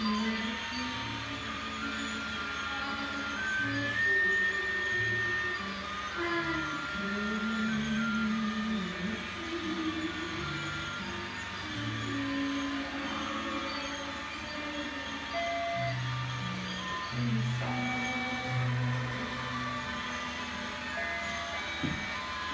Mm-hmm.